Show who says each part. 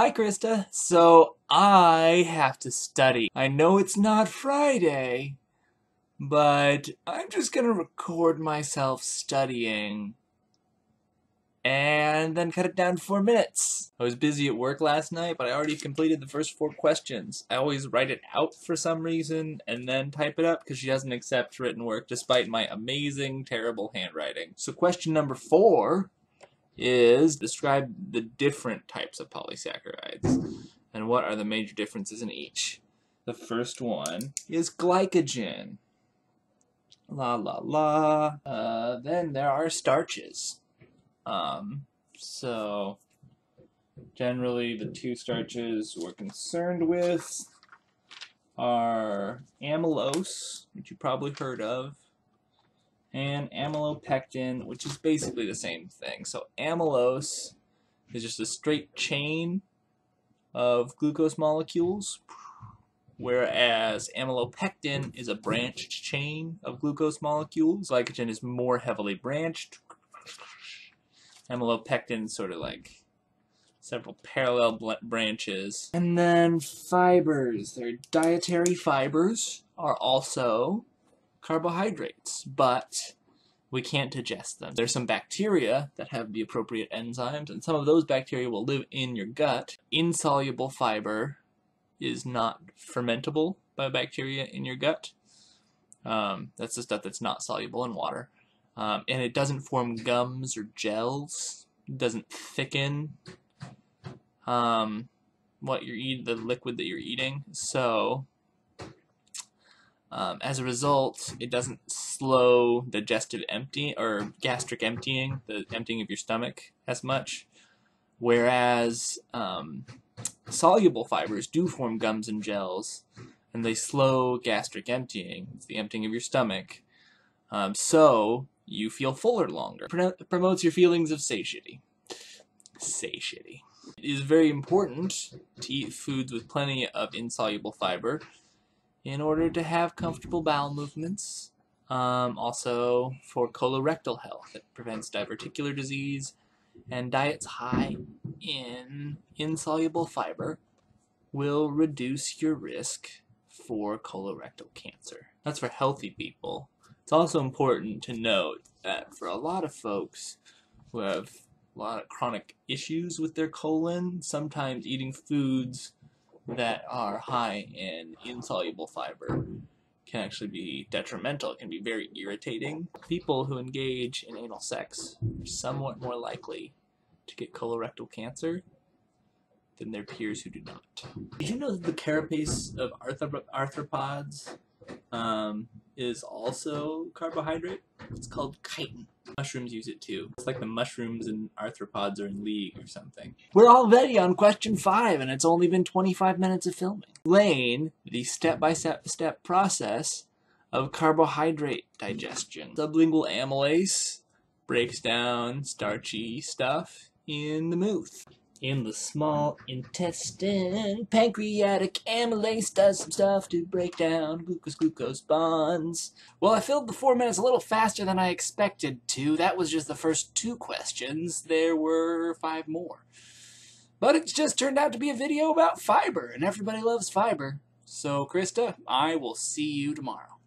Speaker 1: Hi, Krista. So, I have to study. I know it's not Friday, but I'm just gonna record myself studying and then cut it down to four minutes. I was busy at work last night, but I already completed the first four questions. I always write it out for some reason and then type it up because she doesn't accept written work despite my amazing, terrible handwriting. So question number four is describe the different types of polysaccharides and what are the major differences in each. The first one is glycogen. La la la. Uh, then there are starches. Um, so generally the two starches we're concerned with are amylose, which you probably heard of, and amylopectin, which is basically the same thing. So amylose is just a straight chain of glucose molecules, whereas amylopectin is a branched chain of glucose molecules. Glycogen is more heavily branched. Amylopectin is sort of like several parallel branches. And then fibers. Their dietary fibers are also carbohydrates, but we can't digest them. There's some bacteria that have the appropriate enzymes, and some of those bacteria will live in your gut. Insoluble fiber is not fermentable by bacteria in your gut. Um, that's the stuff that's not soluble in water. Um, and it doesn't form gums or gels. It doesn't thicken um, what you're eating, the liquid that you're eating. So um, as a result, it doesn't slow digestive empty or gastric emptying, the emptying of your stomach as much. Whereas um, soluble fibers do form gums and gels, and they slow gastric emptying. It's the emptying of your stomach. Um, so you feel fuller longer. Pro promotes your feelings of satiety. Satiety. It is very important to eat foods with plenty of insoluble fiber in order to have comfortable bowel movements. Um, also for colorectal health, it prevents diverticular disease, and diets high in insoluble fiber will reduce your risk for colorectal cancer. That's for healthy people. It's also important to note that for a lot of folks who have a lot of chronic issues with their colon, sometimes eating foods that are high in insoluble fiber can actually be detrimental. It can be very irritating. People who engage in anal sex are somewhat more likely to get colorectal cancer than their peers who do not. Did you know that the carapace of arthropods um, is also carbohydrate? It's called chitin. Mushrooms use it too. It's like the mushrooms and arthropods are in league or something. We're already on question five and it's only been 25 minutes of filming. Lane, the step-by-step -step process of carbohydrate digestion. Sublingual amylase breaks down starchy stuff in the mouth in the small intestine. Pancreatic amylase does some stuff to break down glucose-glucose bonds. Well, I filled the four minutes a little faster than I expected to. That was just the first two questions. There were five more. But it's just turned out to be a video about fiber, and everybody loves fiber. So, Krista, I will see you tomorrow.